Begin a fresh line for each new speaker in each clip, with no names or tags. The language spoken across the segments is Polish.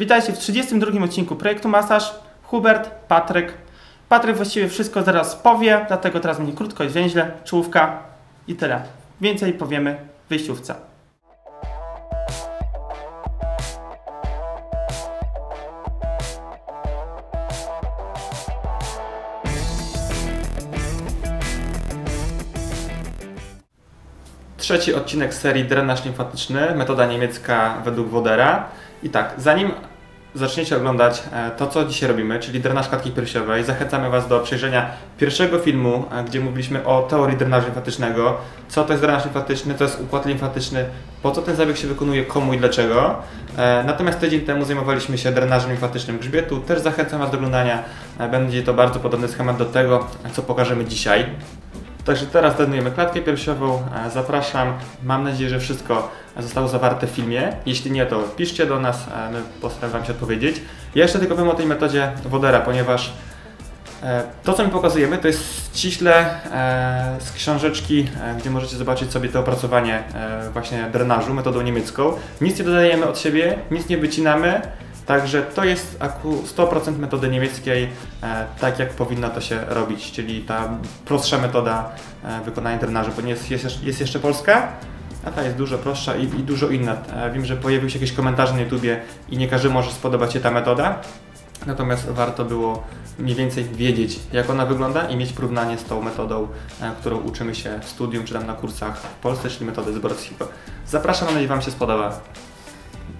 Witajcie w 32 odcinku projektu Masaż. Hubert, Patryk. Patryk właściwie wszystko zaraz powie, dlatego teraz będzie krótko i zwięźle, czołówka i tyle. Więcej powiemy w wyjściówce. Trzeci odcinek serii Drenaż limfatyczny, metoda niemiecka według Wodera. I tak, zanim zaczniecie oglądać e, to, co dzisiaj robimy, czyli drenaż klatki piersiowej, zachęcamy Was do przejrzenia pierwszego filmu, e, gdzie mówiliśmy o teorii drenażu limfatycznego, co to jest drenaż limfatyczny, to jest układ limfatyczny, po co ten zabieg się wykonuje, komu i dlaczego. E, Natomiast tydzień temu zajmowaliśmy się drenażem limfatycznym grzbietu, też zachęcam Was do oglądania. Będzie to bardzo podobny schemat do tego, co pokażemy dzisiaj. Także teraz trenujemy klatkę piersiową. E, Zapraszam. Mam nadzieję, że wszystko zostało zawarte w filmie. Jeśli nie, to piszcie do nas, e, my postaramy Wam się odpowiedzieć. Ja jeszcze tylko powiem o tej metodzie Wodera, ponieważ e, to, co my pokazujemy, to jest ściśle z książeczki, gdzie możecie zobaczyć sobie to opracowanie właśnie drenażu metodą niemiecką. Nic nie dodajemy od siebie, nic nie wycinamy. Także to jest aku 100% metody niemieckiej, e, tak jak powinno to się robić, czyli ta prostsza metoda e, wykonania drenażu, bo nie jest, jest, jest jeszcze polska, a ta jest dużo prostsza i, i dużo inna. E, wiem, że pojawiły się jakieś komentarze na YouTubie i nie każdy może spodobać się ta metoda, natomiast warto było mniej więcej wiedzieć, jak ona wygląda i mieć porównanie z tą metodą, którą uczymy się w studium czy tam na kursach w Polsce, czyli metody z. Zapraszam, mam nadzieję, Wam się spodoba.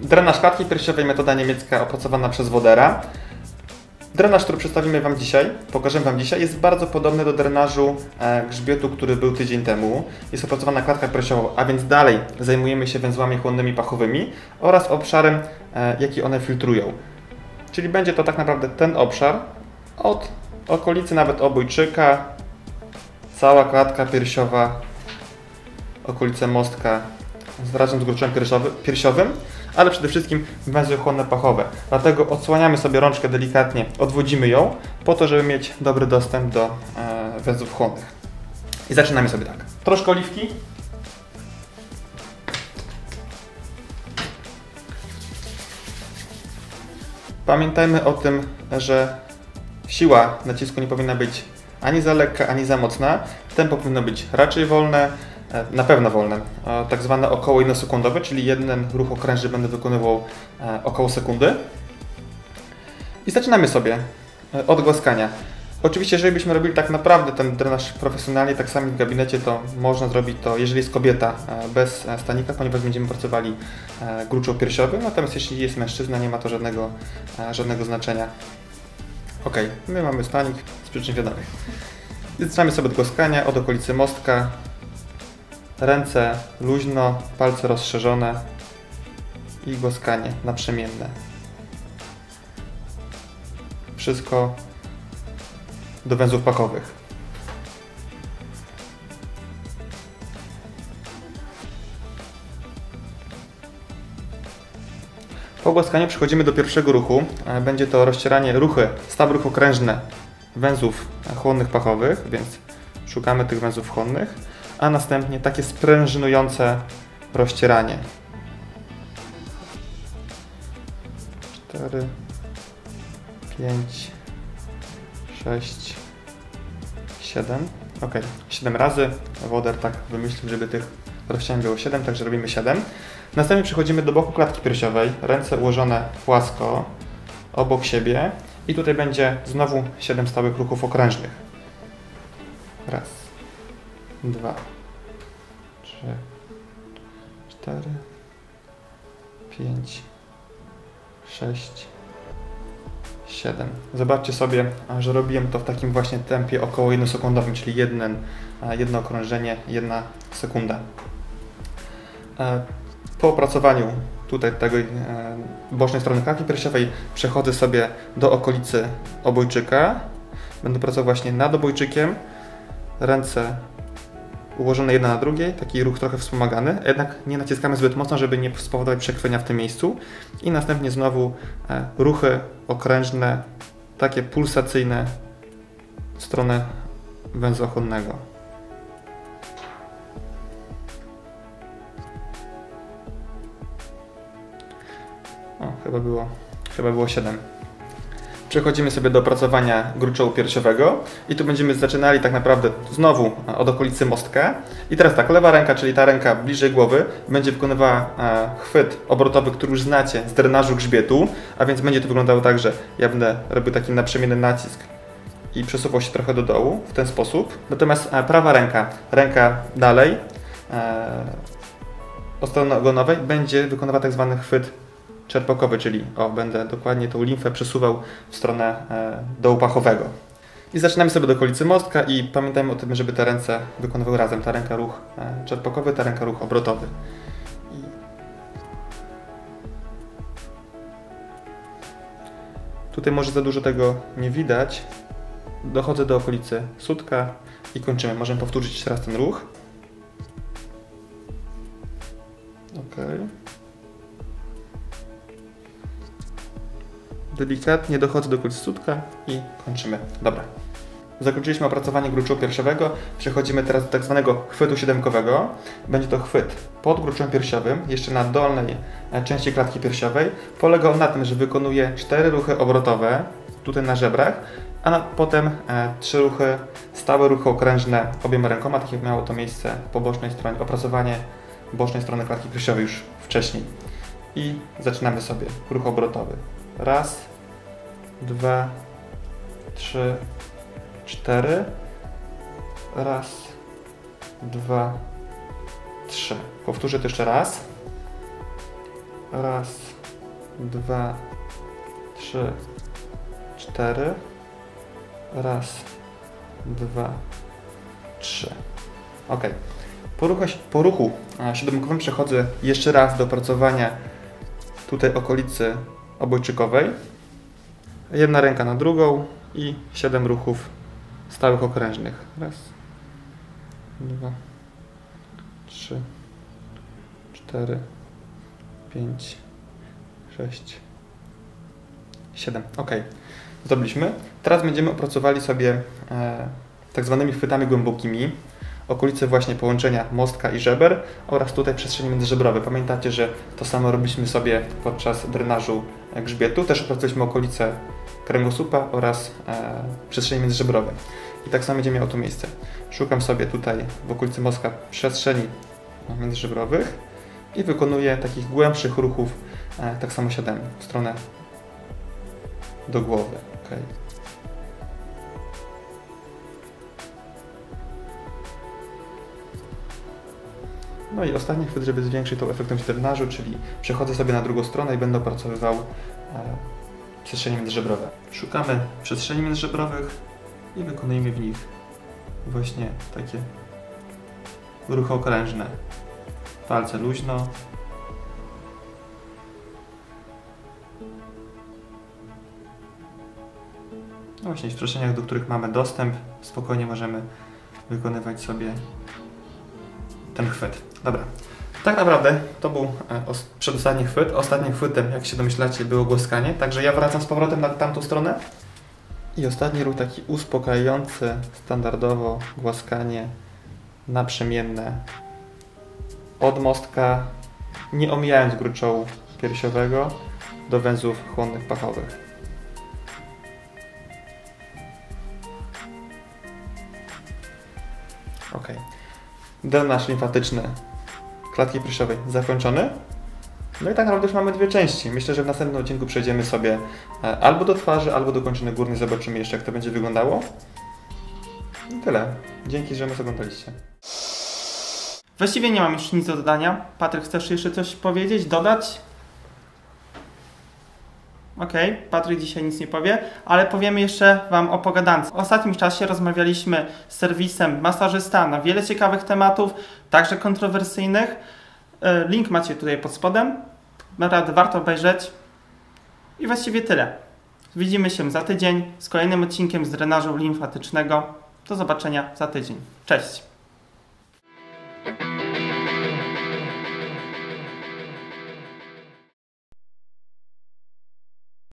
Drenaż klatki piersiowej, metoda niemiecka opracowana przez Wodera. Drenaż, który przedstawimy Wam dzisiaj, pokażemy Wam dzisiaj, jest bardzo podobny do drenażu e, grzbietu, który był tydzień temu. Jest opracowana klatka piersiowa, a więc dalej zajmujemy się węzłami chłonnymi pachowymi oraz obszarem, e, jaki one filtrują. Czyli będzie to tak naprawdę ten obszar od okolicy nawet obojczyka, cała klatka piersiowa, okolice mostka z razem z piersiowy, piersiowym, ale przede wszystkim węzły chłonne pachowe. Dlatego odsłaniamy sobie rączkę delikatnie, odwodzimy ją, po to, żeby mieć dobry dostęp do e, węzłów chłonnych. I zaczynamy sobie tak. Troszkę oliwki. Pamiętajmy o tym, że siła nacisku nie powinna być ani za lekka, ani za mocna. Tempo powinno być raczej wolne, na pewno wolne, e, tak zwane około jednosekundowe, czyli jeden ruch okrężny będę wykonywał e, około sekundy. I zaczynamy sobie e, od głaskania. Oczywiście, jeżeli byśmy robili tak naprawdę ten drenaż profesjonalnie, tak samo w gabinecie, to można zrobić to, jeżeli jest kobieta, e, bez e, stanika, ponieważ będziemy pracowali e, gruczoł piersiowym, natomiast jeśli jest mężczyzna, nie ma to żadnego, e, żadnego znaczenia. Ok, my mamy stanik z przyczyn wiadomych. Zaczynamy sobie od głaskania, od okolicy mostka. Ręce luźno, palce rozszerzone i głaskanie naprzemienne. Wszystko do węzłów pachowych. Po głaskaniu przechodzimy do pierwszego ruchu. E, Będzie to rozcieranie ruchy, staw ruch okrężne węzłów chłonnych pachowych, więc szukamy tych węzłów chłonnych, a następnie takie sprężynujące rozcieranie. 4, 5, 6, 7. Ok, 7 razy. Woder tak wymyślił, żeby tych rozcięć było 7, także robimy 7. Następnie przechodzimy do boku klatki piersiowej. Ręce ułożone płasko obok siebie. I tutaj będzie znowu 7 stałych ruchów okrężnych. Raz, dwa, trzy, cztery, pięć, sześć, siedem. Zobaczcie sobie, że robiłem to w takim właśnie tempie około jednosekundowym, czyli jeden, jedno okrążenie, jedna sekunda. E, Po opracowaniu tutaj tego e, bocznej strony klatki piersiowej przechodzę sobie do okolicy obojczyka. Będę pracował właśnie nad obojczykiem. Ręce ułożone jedna na drugiej, taki ruch trochę wspomagany, jednak nie naciskamy zbyt mocno, żeby nie spowodować przekrwienia w tym miejscu. I następnie znowu e, ruchy okrężne, takie pulsacyjne w stronę węzła chłonnego. O, chyba było Chyba było 7. Przechodzimy sobie do opracowania gruczołu piersiowego i tu będziemy zaczynali tak naprawdę znowu od okolicy mostka. I teraz tak, lewa ręka, czyli ta ręka bliżej głowy, będzie wykonywała e, chwyt obrotowy, który już znacie z drenażu grzbietu, a więc będzie to wyglądało tak, że ja będę robił taki naprzemienny nacisk i przesuwał się trochę do dołu w ten sposób. Natomiast e, prawa ręka, ręka dalej, e, od strony ogonowej, będzie wykonywała tak zwany chwyt czerpokowy, czyli o, będę dokładnie tą limfę przesuwał w stronę e, dołu pachowego. I zaczynamy sobie do okolicy mostka i pamiętajmy o tym, żeby te ręce wykonywały razem. Ta ręka ruch e, czerpokowy, ta ręka ruch obrotowy. Tutaj może za dużo tego nie widać. Dochodzę do okolicy sutka i kończymy. Możemy powtórzyć jeszcze raz ten ruch. Okay. Delikatnie dochodzę do sutka i kończymy. Dobra. Zakończyliśmy opracowanie gruczołu piersiowego. Przechodzimy teraz do tak zwanego chwytu siódemkowego. Będzie to chwyt pod gruczołem piersiowym, jeszcze na dolnej e, części klatki piersiowej. Polega on na tym, że wykonuje cztery ruchy obrotowe, tutaj na żebrach, a na, potem e, trzy ruchy, stałe ruchy okrężne obiema rękoma, tak jak miało to miejsce po bocznej stronie, opracowanie bocznej strony klatki piersiowej już wcześniej. I zaczynamy sobie ruch obrotowy. Raz, dwa, trzy, cztery. Raz, dwa, trzy. Powtórzę to jeszcze raz. Raz, dwa, trzy, cztery. Raz, dwa, trzy. Ok. Po ruchu, po ruchu siódemkowym przechodzę jeszcze raz do opracowania tutaj okolicy obojczykowej. Jedna ręka na drugą i 7 ruchów stałych okrężnych. Raz, dwa, trzy, cztery, pięć, sześć, siedem. Ok, zrobiliśmy. Teraz będziemy opracowali sobie e, tak zwanymi chwytami głębokimi okolice właśnie połączenia mostka i żeber oraz tutaj przestrzeni międzyżebrowe. Pamiętacie, że to samo robiliśmy sobie podczas drenażu grzbietu. Też opracowaliśmy okolice kręgosłupa oraz e, przestrzeni międzyżebrowej. I tak samo będzie miało to miejsce. Szukam sobie tutaj w okolicy mostka przestrzeni międzyżebrowych i wykonuję takich głębszych ruchów, e, tak samo siadam w stronę do głowy. Okay. No i ostatni chwyt, żeby zwiększyć tą efektywność drenażu, czyli przechodzę sobie na drugą stronę i będę opracowywał e, przestrzenie międzyżebrowe. Szukamy przestrzeni międzyżebrowych i wykonujemy w nich właśnie takie ruchy okrężne. Palce luźno. No właśnie w przestrzeniach, do których mamy dostęp, spokojnie możemy wykonywać sobie ten chwyt. Dobra. Tak naprawdę to był e, przedostatni chwyt. Ostatnim chwytem, jak się domyślacie, było głaskanie. Także ja wracam z powrotem na tamtą stronę. I ostatni ruch taki uspokajający, standardowo głaskanie naprzemienne od mostka, nie omijając gruczołu piersiowego do węzłów chłonnych pachowych. Ok. Drenaż limfatyczny klatki piersiowej zakończony. No i tak naprawdę już mamy dwie części. Myślę, że w następnym odcinku przejdziemy sobie e, albo do twarzy, albo do kończyny górnej. Zobaczymy jeszcze, jak to będzie wyglądało. I tyle. Dzięki, że nas oglądaliście. Właściwie nie mam już nic do dodania. Patryk, chcesz jeszcze coś powiedzieć, dodać? Okej, okay, Patryk dzisiaj nic nie powie, ale powiemy jeszcze Wam o pogadance. W ostatnim czasie rozmawialiśmy z serwisem Masażysta na wiele ciekawych tematów, także kontrowersyjnych. E, link macie tutaj pod spodem. Naprawdę warto obejrzeć. I właściwie tyle. Widzimy się za tydzień z kolejnym odcinkiem z drenażu limfatycznego. Do zobaczenia za tydzień. Cześć!